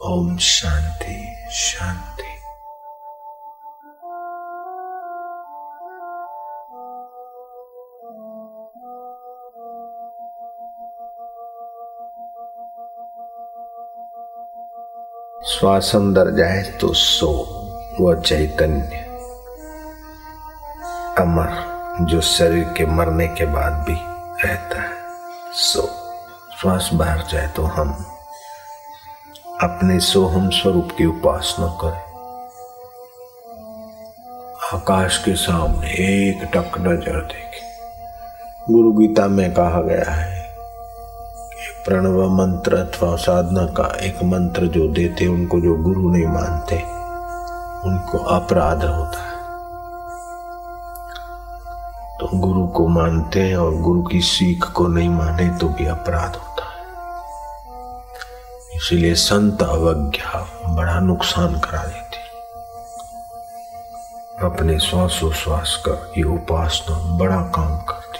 ओम शांति शांति। श्वास अंदर जाए तो सो वह चैतन्य। अमर, जो शरीर के मरने के बाद भी रहता है, सो। श्वास बाहर जाए तो हम अपने सोहम स्वरूप की उपासना करें। आकाश के सामने एक टक नज़र देखे। गुरु गीता में कहा गया है प्रणव मंत्र अथवा साधना का एक मंत्र जो देते उनको जो गुरु नहीं मानते, उनको अपराध होता है। तो गुरु को मानते हैं और गुरु की सीख को नहीं माने तो भी अपराध है। इसीलिए संत अवज्ञा बड़ा नुकसान करा देती। अपने श्वासोश्वास का ये उपासना बड़ा काम करती।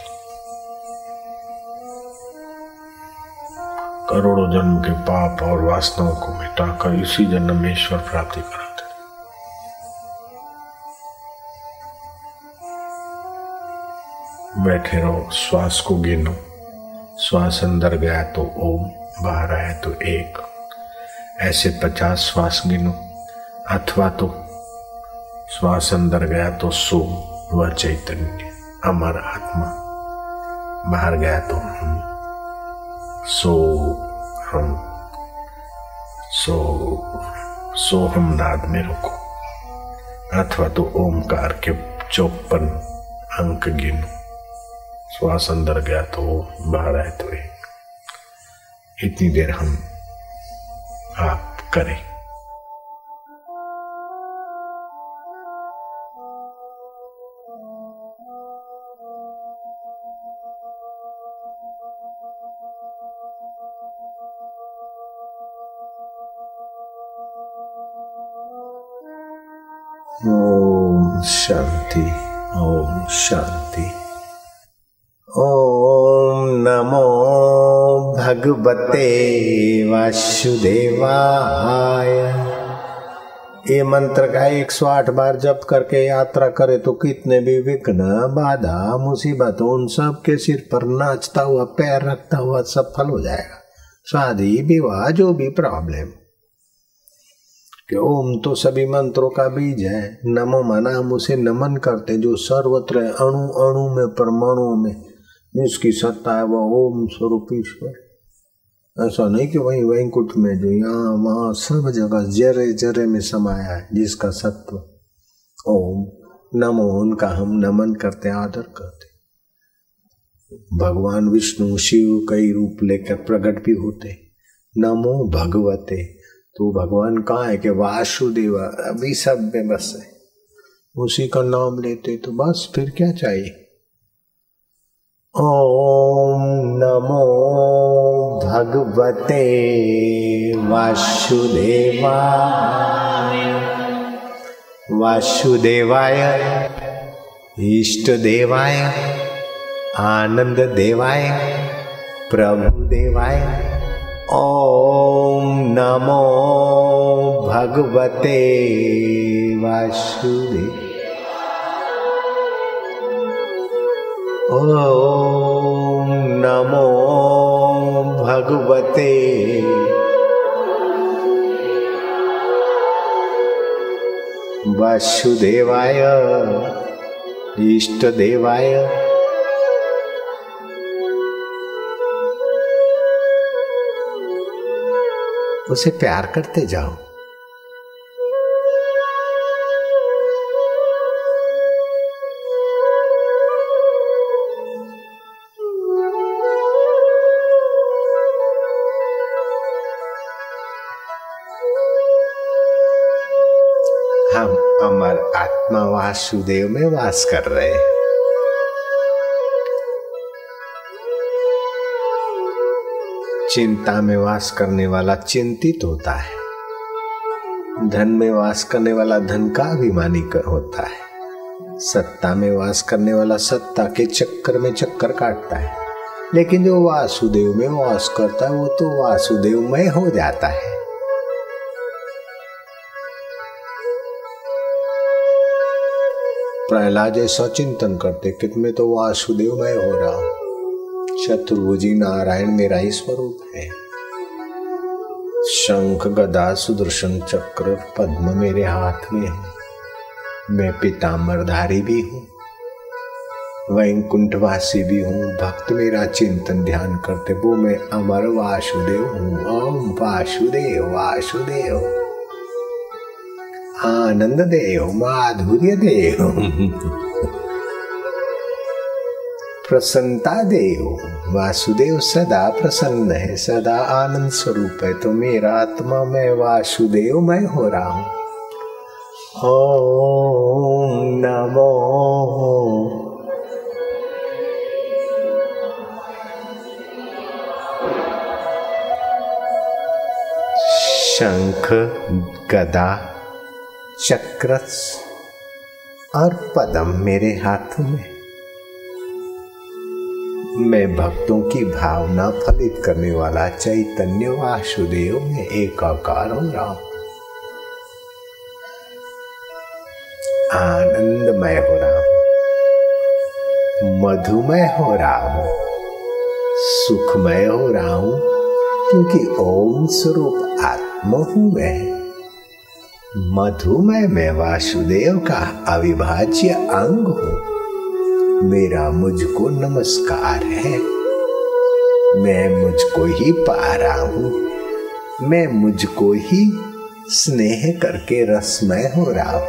करोड़ों जन्म के पाप और वासनाओं को मिटाकर इसी जन्म में ईश्वर प्राप्ति कराते। बैठे रहो, श्वास को गिनो। श्वास अंदर गया तो ओम। बाहर आया तो एक, ऐसे पचास श्वास गिनो, अथवा तो श्वास अंदर गया तो सो, वह चैतन्य, अमर आत्मा। बाहर गया तो हम, सो हम, सो सो हम नाद में रुको। अथवा तो ओमकार के चौपन अंक गिनो, श्वास अंदर गया तो बाहर आए तो एक। इतनी देर हम आप करें। ओम शांति ओम शांति। ओम नमो भगवते वासुदेवाय। ये मंत्र का एक सौ आठ बार जप करके यात्रा करे तो कितने भी विघ्न, बाधा, मुसीबत, उन सब के सिर पर नाचता हुआ, पैर रखता हुआ सफल हो जाएगा। शादी विवाह, जो भी प्रॉब्लम कि ओम तो सभी मंत्रों का बीज है। नमो मना हम उसे नमन करते जो सर्वत्र अणु अणु में, परमाणु में, जिसकी सत्ता है, वह ओम स्वरूप ईश्वर। ऐसा नहीं कि वही वैंकुट में जो यहाँ वहाँ सब जगह जरे जरे में समाया है, जिसका सत्व। ओम नमो उनका हम नमन करते, आदर करते। भगवान विष्णु शिव कई रूप लेकर प्रकट भी होते। नमो भगवते तो भगवान कहाँ है कि वासुदेव अभी सब में बस है। उसी का नाम लेते तो बस फिर क्या चाहिए? ओम नमो भगवते वासुदेवा वासुदेवाय इष्ट देवाय आनंद देवाय प्रभु देवाय ओम नमो भगवते वासुदेव ओम नमो भगवते। वसुदेवाय इष्ट देवाय उसे प्यार करते जाओ। हम अमर आत्मा वासुदेव में वास कर रहे हैं। चिंता में वास करने वाला चिंतित होता है। धन में वास करने वाला धन का अभिमानी होता है। सत्ता में वास करने वाला सत्ता के चक्कर में चक्कर काटता है। लेकिन जो वासुदेव में वास करता है, वो तो वासुदेवमय हो जाता है। प्रहलाद ऐसा चिंतन करते कित में तो वासुदेव मैं हो रहा। शत्रुजी नारायण मेरा ही स्वरूप है। शंख, गदा, सुदर्शन चक्र, पद्म मेरे हाथ में है। मैं पिताम्बरधारी भी हूँ। वैकुंठवासी भी हूँ। भक्त मेरा चिंतन ध्यान करते, वो मैं अमर वासुदेव हूँ। ओम वासुदेव वासुदेव। आनंद देव माधुर्य देव प्रसन्नता देव वासुदेव सदा प्रसन्न है, सदा आनंद स्वरूप है। तो मेरा आत्मा, मैं वासुदेव, मैं हो रहा हूँ। ओम नमो शंख गदा चक्र और पदम मेरे हाथ में। मैं भक्तों की भावना फलित करने वाला चैतन्य वासुदेव में एकाकार हो रहा हूँ। आनंदमय हो रहा हूँ, मधुमय हो रहा हूँ, सुखमय हो रहा हूँ, क्योंकि ओम स्वरूप आत्मा महू में मधुमय में वासुदेव का अविभाज्य अंग हूँ। मेरा मुझको नमस्कार है। मैं मुझको ही पा रहा हूँ। मैं मुझको ही स्नेह करके रसमय हो रहा हूँ।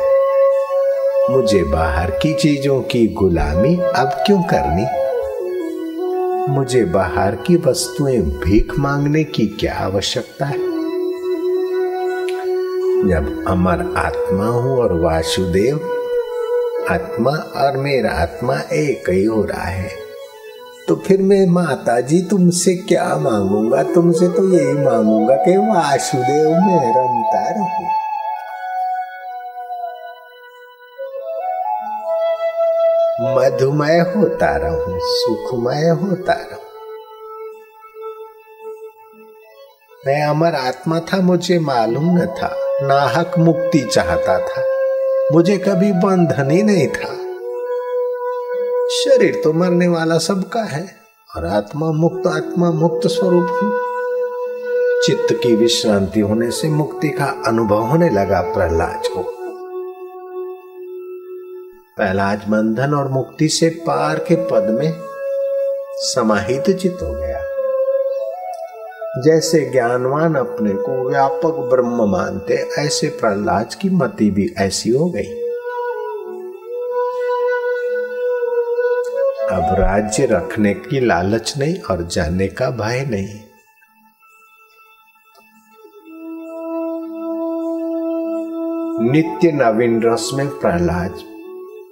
मुझे बाहर की चीज़ों की गुलामी अब क्यों करनी? मुझे बाहर की वस्तुएँ भीख मांगने की क्या आवश्यकता है? जब अमर आत्मा हूँ और वासुदेव, आत्मा और मेरा आत्मा एक ही हो रहा है तो फिर मैं माता जी तुमसे क्या मांगूँगा? तुमसे तो यही मांगूँगा कि वासुदेव में रमता रहूँ। मधुमय होता रहूँ, सुखमय होता रहूँ। मैं अमर आत्मा था, मुझे मालूम न था। नाहक मुक्ति चाहता था। मुझे कभी बंधन ही नहीं था। शरीर तो मरने वाला सबका है, और आत्मा मुक्त आत्मा मुक्त स्वरूप हूँ। चित्त की विश्रांति होने से मुक्ति का अनुभव होने लगा प्रहलाद को। प्रहलाद बंधन और मुक्ति से पार के पद में समाहित चित हो गया। जैसे ज्ञानवान अपने को व्यापक ब्रह्म मानते, ऐसे प्रहलाद की मति भी ऐसी हो गई। अब राज्य रखने की लालच नहीं और जाने का भय नहीं। नित्य नवीन रस में प्रहलाद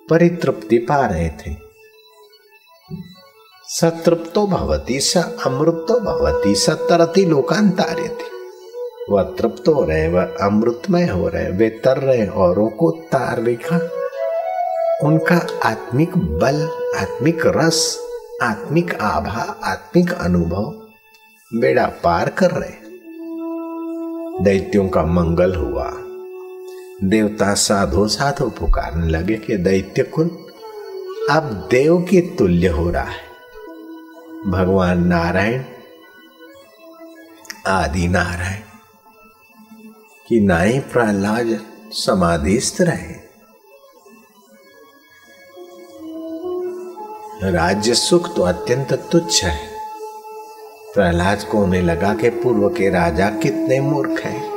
परितृप्ति पा रहे थे। सतृप्तो भवती, स अमृतो भवती, स तरती लोकांतारे थे वह तृप्त हो रहे वह अमृतमय हो रहे वे तर रहे औरों को तार रेखा। उनका आत्मिक बल, आत्मिक रस, आत्मिक आभा, आत्मिक अनुभव बेड़ा पार कर रहे दैत्यों का मंगल हुआ। देवता साधो साधो पुकारने लगे कि दैत्य कुल, अब देव के तुल्य हो रहा है। भगवान नारायण, आदि नारायण, कि नाई प्रहलाद समाधिस्थ रहे। राज्य सुख तो अत्यंत तुच्छ है। प्रहलाद को होने लगा के पूर्व के राजा कितने मूर्ख हैं।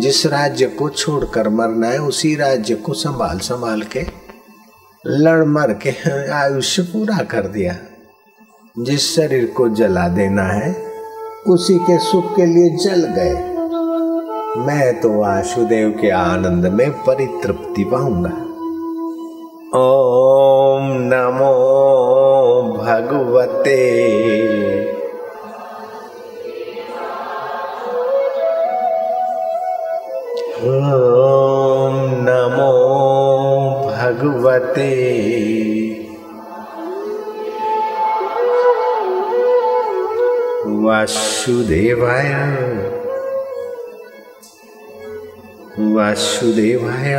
जिस राज्य को छोड़कर मरना है, उसी राज्य को संभाल संभाल के लड़ मर के आयुष्य पूरा कर दिया। जिस शरीर को जला देना है, उसी के सुख के लिए जल गए। मैं तो वासुदेव के आनंद में परितृप्ति पाऊँगा। ओम नमो भगवते। ओम नमो भगवते। वासुदेवाय। वासुदेवाय।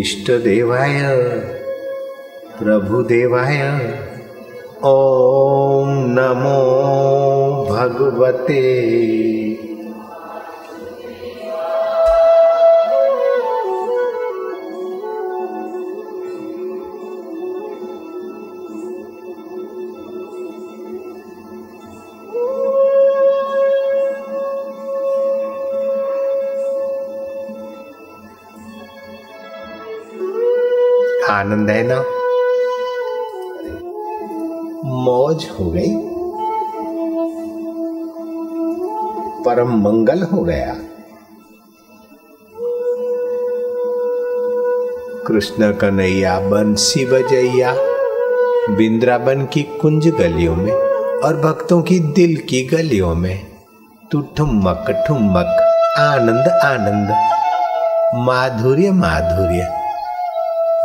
इष्टदेवाय। प्रभुदेवाय। प्रभु ओम नमो भगवते। आनंद है ना? मौज हो गई। परम मंगल हो गया। कृष्ण कन्हैया बंसी बजैया बिंद्राबन की कुंज गलियों में और भक्तों की दिल की गलियों में। तू ठुमक ठुमक, आनंद आनंद। माधुर्य माधुर्य।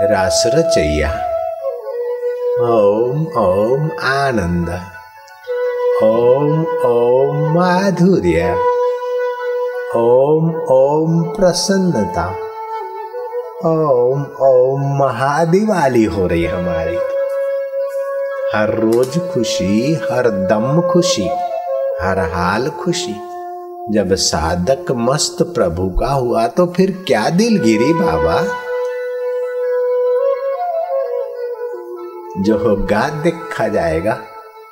रास रचैया ओम ओम आनंद ओम ओम माधुर्य ओम ओम प्रसन्नता ओम ओम महादिवाली हो रही हमारी हर रोज खुशी हर दम खुशी हर हाल खुशी जब साधक मस्त प्रभु का हुआ तो फिर क्या दिलगिरी बाबा जो होगा, देखा जाएगा।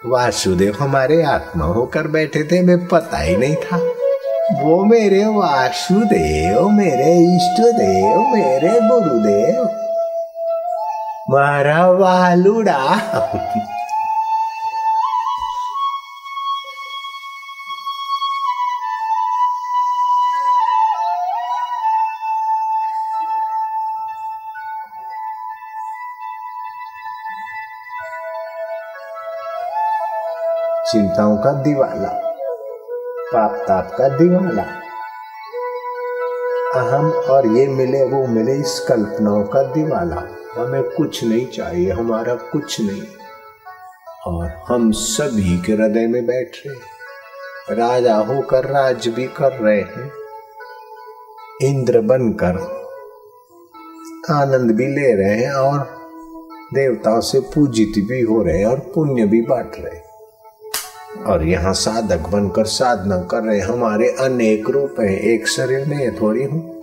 वासुदेव हमारे आत्मा होकर बैठे थे मैं पता ही नहीं था। वो मेरे वासुदेव, मेरे इष्ट देव मेरे गुरुदेव। मारा वालुड़ा चिंताओं का दिवाला पाप ताप का दिवाला। अहम और ये मिले, वो मिले इस कल्पनाओं का दिवाला। हमें कुछ नहीं चाहिए, हमारा कुछ नहीं। और हम सभी के हृदय में बैठ रहे राजा होकर राज भी कर रहे हैं। इंद्र बनकर आनंद भी ले रहे हैं और देवताओं से पूजित भी हो रहे हैं और पुण्य भी बांट रहे हैं। और यहाँ साधक बनकर साधना कर रहे हमारे अनेक रूप हैं। एक शरीर में ये थोड़ी हूँ।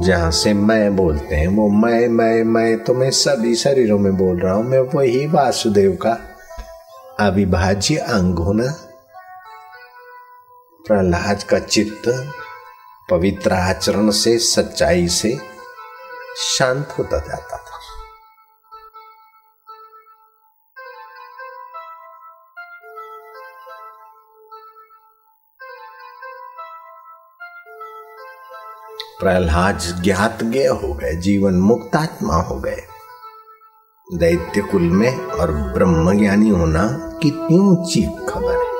जहाँ से मैं बोलते हैं, वो मैं मैं मैं तो मैं सभी शरीरों में बोल रहा हूँ। मैं वही वासुदेव का अविभाज्य अंग हूँ ना। प्रहलाद का चित्त पवित्र आचरण से, सच्चाई से शांत होता जाता था। प्रहलाद ज्ञात गे हो गए, जीवन मुक्त आत्मा हो गए। दैत्य कुल में और ब्रह्म ज्ञानी होना कितनी ऊँची खबर है।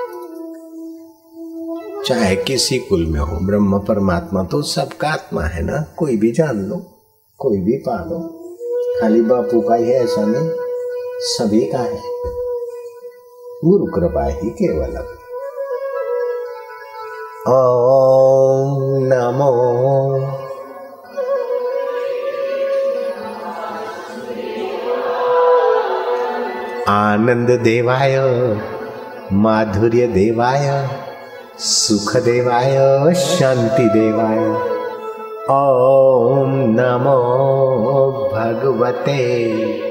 चाहे किसी कुल में हो, ब्रह्म परमात्मा तो सबका आत्मा है ना, कोई भी जान लो। कोई भी पालो खाली बापू का ही है ऐसा नहीं, सभी का है। गुरु कृपा ही केवल ओम नमो। आनंद देवाय, माधुर्य देवाय, सुख देवाय, शांति देवाय। ओम नमो भगवते